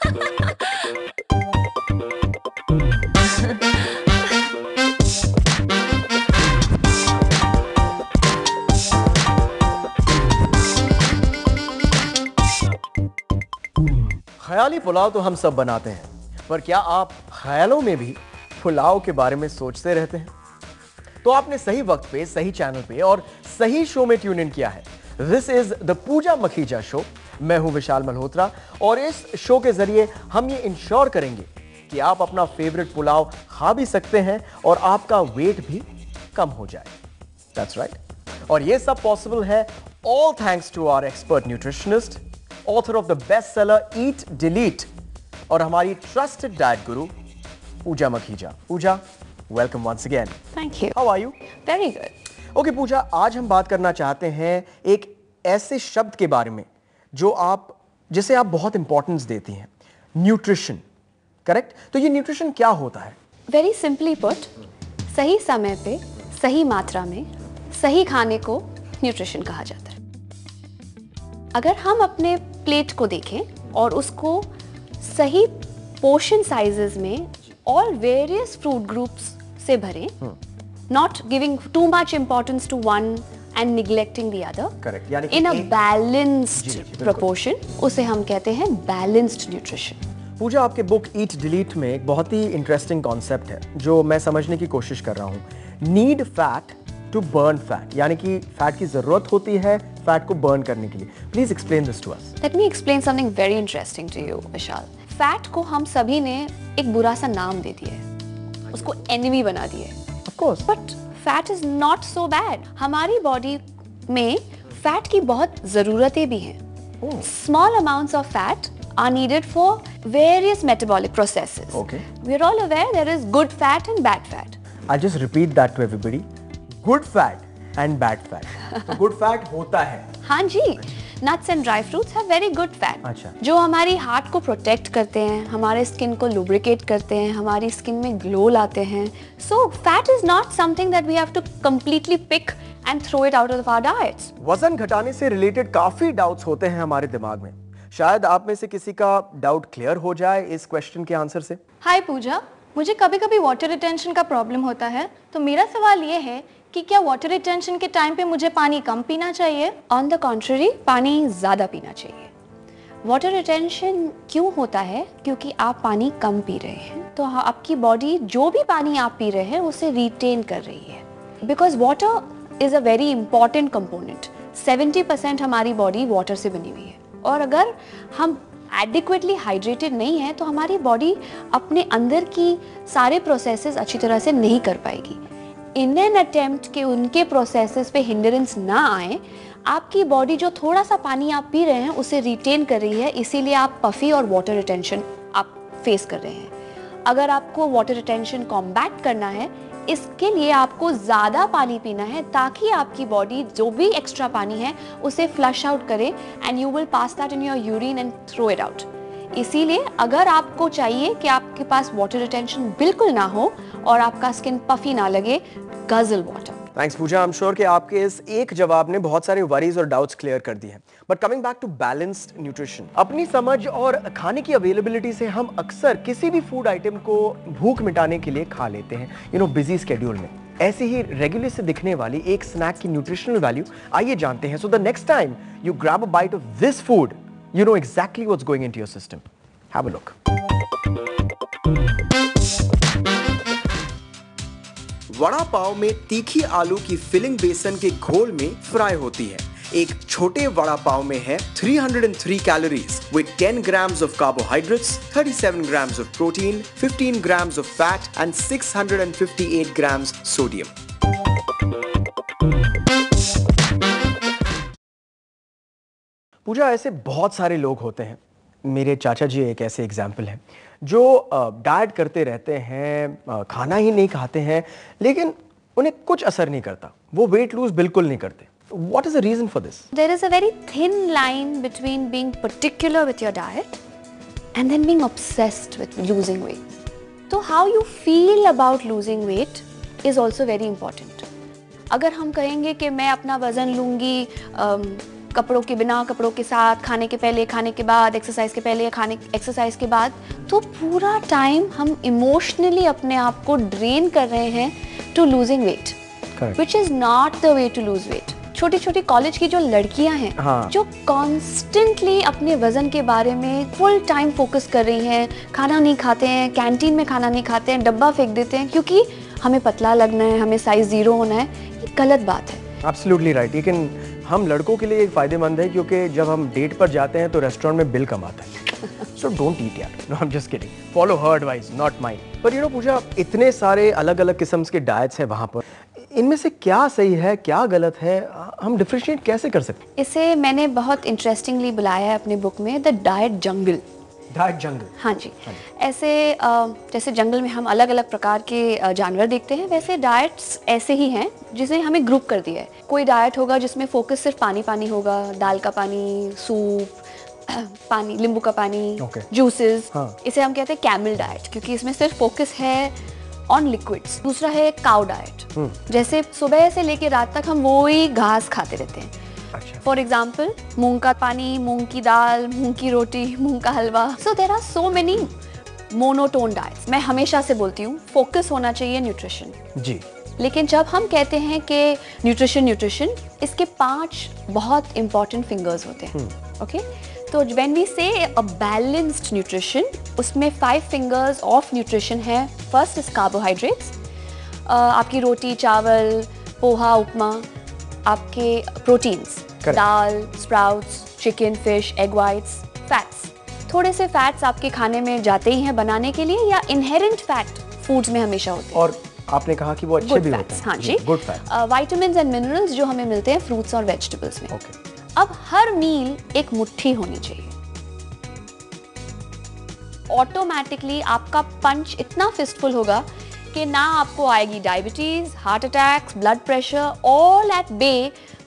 ख्याली पुलाव तो हम सब बनाते हैं, पर क्या आप ख्यालों में भी पुलाव के बारे में सोचते रहते हैं? तो आपने सही वक्त पे, सही चैनल पे और सही शो में ट्यून इन किया है। This is the Pooja Makhija show मैं हूँ विशाल मल्होत्रा और इस शो के ज़रिए हम ये इंश्योर करेंगे कि आप अपना फेवरेट पुलाव खा भी सकते हैं और आपका वेट भी कम हो जाए दैट्स राइट right. और ये सब पॉसिबल है all thanks to our expert nutritionist author of the best seller eat delete और हमारी trusted diet guru Pooja Makhija Pooja welcome once again thank you. How are you Very good. Okay Pooja आज हम बात करना चाहते हैं एक ऐसे शब्द के बारे में जो आप जिसे आप बहुत इंपॉर्टेंस देती हैं न्यूट्रिशन करेक्ट तो ये न्यूट्रिशन क्या होता है? Very simply put, सही समय पे सही मात्रा में सही खाने को न्यूट्रिशन कहा जाता है। अगर हम अपने प्लेट को देखें और उसको सही पोर्शन साइजेस में और वेरियस फ्रूट ग्रुप्स से भरें not giving too much importance to one and neglecting the other Correct. यानी इन अ बैलेंस्ड। प्रपोर्शन उसे हम कहते हैं बैलेंस्ड न्यूट्रिशन पूजा आपके बुक ईट डिलीट में एक बहुत ही इंटरेस्टिंग कॉन्सेप्ट है जो मैं समझने की कोशिश कर रहा हूँ। Need fat to burn fat यानी कि फैट की ज़रूरत होती है फैट को बर्न करने के लिए। Please explain this to us let me explain something very interesting to you Vishal fat को हम सभी ने एक बुरा सा नाम दे दिया है। उसको एनिमी बना दिया है। Of course but fat is not so bad हमारी बॉडी में फैट की बहुत जरूरतें भी हैं. Small amount of fat are needed for various metabolic process we are all aware there is good fat and bad fat I just repeat that to everybody good fat and bad fat good fat होता है. हाँ जी. Nuts and dry fruits have very good fat अच्छा। जो हमारी heart को protect करते हैं हमारे स्किन को लुब्रिकेट करते हैं हमारी स्किन में ग्लो लाते हैं। So fat is not something that we have to completely pick and throw it out of our diets वज़न घटाने से रिलेटेड काफ़ी डाउट्स होते हैं हमारे दिमाग में। शायद आप में से किसी का डाउट क्लियर हो जाए इस क्वेश्चन के आंसर से। हाय पूजा। मुझे कभी कभी वाटर रिटेंशन का प्रॉब्लम होता है तो मेरा सवाल ये है कि क्या वाटर रिटेंशन के टाइम पे मुझे पानी कम पीना चाहिए? ऑन द कॉन्ट्ररी पानी ज़्यादा पीना चाहिए। वाटर रिटेंशन क्यों होता है? क्योंकि आप पानी कम पी रहे हैं। तो हाँ, आपकी बॉडी जो भी पानी आप पी रहे हैं उसे रिटेन कर रही है। Because water is a very important component 70 percent हमारी बॉडी वाटर से बनी हुई है। और अगर हम एडिक्वेटली हाइड्रेटेड नहीं है तो हमारी बॉडी अपने अंदर की सारे प्रोसेसेस अच्छी तरह से नहीं कर पाएगी। इन एन अटेम्प्ट कि उनके प्रोसेसेस पे हिंडरेंस ना आए, आपकी बॉडी जो थोड़ा सा पानी आप पी रहे हैं, उसे रिटेन कर रही है, इसीलिए आप पफी और वाटर रिटेंशन आप फेस कर रहे हैं। अगर आपको वाटर रिटेंशन कॉम्बैट करना है, इसके लिए आपको ज़्यादा पानी पीना है, ताकि आपकी बॉडी जो भी एक्स्ट्रा पानी है, उसे फ्लश आउट करे and you will pass that in your urine and throw it out इसीलिए अगर आपको चाहिए कि आपके पास वाटर रिटेंशन बिल्कुल ना हो और आपका स्किन पफी ना लगे guzzle water thanks Pooja I am sure कि आपके इस एक जवाब ने बहुत सारे वरीज और डाउट्स क्लियर कर दिए हैं। But coming back to balanced nutrition अपनी समझ और खाने की अवेलेबिलिटी से हम अक्सर किसी भी फ़ूड आइटम को भूख मिटाने के लिए खा लेते हैं यू नो बिज़ी स्केड्यूल में। ऐसे ही रेगुलर से दिखने वाली एक स्नैक की न्यूट्रिशनल वैल्यू आइए जानते हैं। So the next time you grab a bite of this food you know exactly what's going into your system. Have a look. Vada pav में तीखी आलू की फिलिंग बेसन के घोल में फ्राई होती है एक छोटे वड़ा पाव में है 303 calories with 10 grams of carbohydrates, 37 grams of protein, 15 grams of fat and 658 grams sodium. Pooja, ऐसे बहुत सारे लोग होते हैं। मेरे चाचा जी एक ऐसे एग्ज़ाम्पल हैं, जो डाइट करते रहते हैं खाना ही नहीं खाते हैं, लेकिन उन्हें कुछ असर नहीं करता। वो वेट लूज बिल्कुल नहीं करते। What is the reason for this there is a very thin line between being particular with your diet and then being obsessed with losing weight तो how you feel about losing weight is also very important अगर हम कहेंगे कि मैं अपना वज़न लूँगी कपड़ों के बिना कपड़ों के साथ खाने के पहले खाने के बाद एक्सरसाइज के पहले खाने एक्सरसाइज के बाद तो पूरा टाइम हम इमोशनली अपने आप को ड्रेन कर रहे हैं to losing weight which is not the way to lose weight छोटी छोटी कॉलेज की जो लड़कियाँ हैं हाँ। जो कॉन्स्टेंटली अपने वज़न के बारे में फुल टाइम फोकस कर रही हैं खाना नहीं खाते हैं कैंटीन में खाना नहीं खाते हैं डब्बा फेंक देते हैं क्योंकि हमें पतला लगना है हमें साइज़ ज़ीरो होना है ये गलत बात है। एब्सोल्युटली राइट लेकिन हम लड़कों के लिए एक फ़ायदेमंद है क्योंकि जब हम डेट पर जाते हैं तो रेस्टोरेंट में बिल कम आता है। सो डोंट ईट यार। No I am just kidding follow her advice not mine पर यू नो पूजा, इतने सारे अलग अलग किस्म के डाइट्स हैं वहाँ पर। इनमें से क्या सही है, क्या गलत है, हम डिफ्रेंशिएट कैसे कर सकते हैं? इसे मैंने बहुत इंटरेस्टिंगली बुलाया है अपने बुक में the diet jungle diet jungle हाँ जी। ऐसे जैसे जंगल में हम अलग अलग प्रकार के जानवर देखते हैं वैसे डाइट्स ऐसे ही हैं जिसे हमें ग्रुप कर दिया है। कोई डाइट होगा जिसमें फोकस सिर्फ़ पानी पानी होगा दाल का पानी सूप पानी नींबू का पानी Okay. जूसेस हाँ। इसे हम कहते हैं कैमल डाइट क्योंकि इसमें सिर्फ़ फोकस है ऑन लिक्विड्स दूसरा है काउ डाइट जैसे सुबह से लेके रात तक हम वो ही घास खाते रहते हैं। फॉर एग्ज़ाम्पल मूंग का पानी मूंग की दाल मूंग की रोटी मूंग का हलवा। So there are so many monotone diets मैं हमेशा से बोलती हूँ फोकस होना चाहिए न्यूट्रिशन जी। लेकिन जब हम कहते हैं कि न्यूट्रिशन न्यूट्रिशन इसके पाँच बहुत इंपॉर्टेंट फिंगर्स होते हैं। ओके तो when we say a balanced nutrition उसमें फाइव फिंगर्स ऑफ़ न्यूट्रिशन है। फ़र्स्ट इज़ कार्बोहाइड्रेट्स आपकी रोटी चावल पोहा उपमा। आपके प्रोटीन्स दाल sprouts chicken fish egg whites fats थोड़े से फैट्स आपके खाने में जाते ही हैं बनाने के लिए या इनहेरेंट फैट फूड्स में हमेशा होते हैं? और आपने कहा कि वो अच्छे गुड भी होते हैं। हाँ जी गुड वाइटामिन एंड मिनरल्स जो हमें मिलते हैं फ्रूट्स और वेजिटेबल्स में। ओके अब हर मील एक मुट्ठी होनी चाहिए। ऑटोमेटिकली आपका पंच इतना फिस्टफुल होगा कि ना आपको आएगी diabetes heart attacks blood pressure all at bay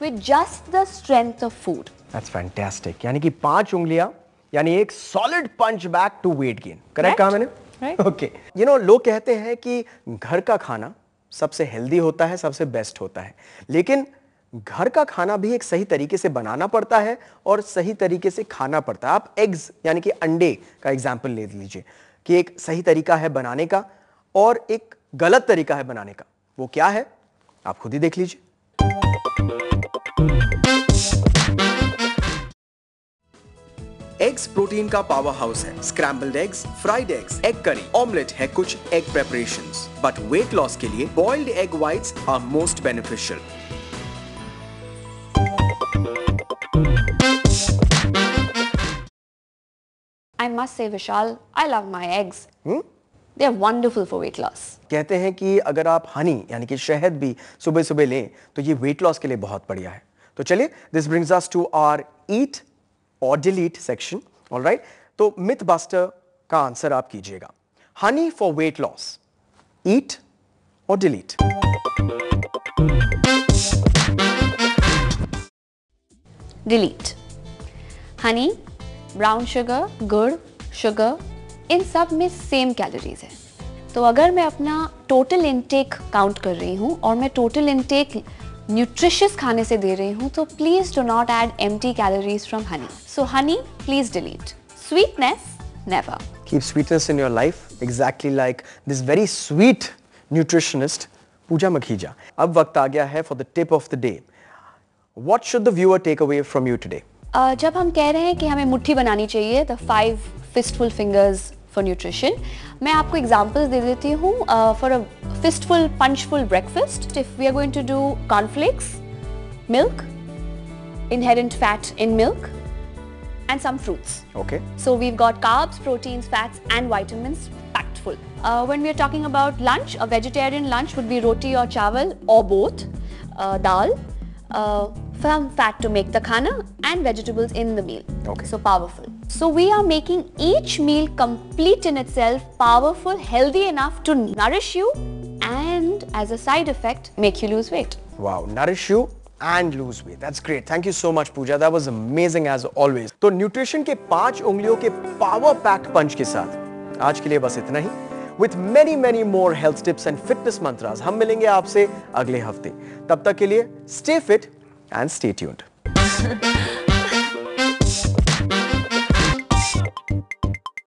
with just the strength of food that's fantastic यानी कि पाँच उंगलियाँ यानी एक solid punch back to weight gain correct कहा मैंने. ओके यू नो लोग कहते हैं कि घर का खाना सबसे हेल्दी होता है सबसे बेस्ट होता है. लेकिन घर का खाना भी एक सही तरीके से बनाना पड़ता है और सही तरीके से खाना पड़ता है. आप एग्स यानी कि अंडे का एग्ज़ाम्पल ले लीजिए कि एक सही तरीका है बनाने का और एक गलत तरीका है बनाने का। वो क्या है? आप खुद ही देख लीजिए। एग्स प्रोटीन का पावर हाउस है। Scrambled eggs fried eggs egg curry omelette है कुछ egg preparation but weight loss के लिए boiled egg whites are most beneficial I must say Vishal I love my eggs they are wonderful for weight loss कहते हैं कि अगर आप हनी यानी कि शहद भी सुबह सुबह लें तो ये वेट लॉस के लिए बहुत बढ़िया है। तो चलिए this brings us to our eat और डिलीट सेक्शन ऑलराइट तो मिथ बास्टर का आंसर आप कीजिएगा। Honey for weight loss eat और delete delete honey brown sugar गुड़ शुगर इन सब में सेम कैलोरीज है तो अगर मैं अपना टोटल इनटेक काउंट कर रही हूँ और मैं टोटल इनटेक न्यूट्रिशियस खाने से दे रही हूँ तो please do not add empty calories from honey so honey please delete sweetness never keep sweetness in your life exactly like this very sweet nutritionist Pooja Makhija. अब वक्त आ गया है for the tip of the day. What should the viewer take away from you today? Uh, जब हम कह रहे हैं कि हमें मुट्ठी बनानी चाहिए the five fistful fingers for nutrition मैं आपको एग्जांपल्स दे देती हूँ for a fistful punchful breakfast if we are going to do cornflakes milk inherent fat in milk and some fruits Okay. so we've got carbs, proteins, fats, and vitamins packed full. Uh, when we're talking about lunch, a vegetarian lunch would be roti or chawal or both, uh, dal, uh, some fat to make the khana, and vegetables in the meal. Okay. So powerful. So we are making each meal complete in itself, powerful, healthy enough to nourish you, and as a side effect, make you lose weight. Wow, nourish you and lose weight. That's great. Thank you so much, Pooja. That was amazing as always. तो nutrition के पाँच उंगलियों के power packed पंच के साथ आज के लिए बस इतना ही with many many more health tips and fitness mantras हम मिलेंगे आपसे अगले हफ़्ते. तब तक के लिए stay fit and stay tuned